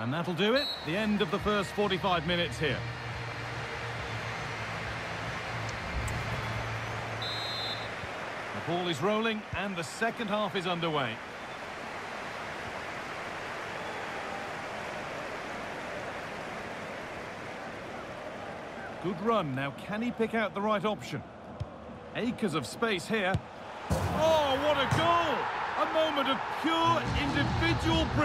And that'll do it. The end of the first 45 minutes here. The ball is rolling and the second half is underway. Good run. Now, can he pick out the right option? Acres of space here. Oh, what a goal! A moment of pure individual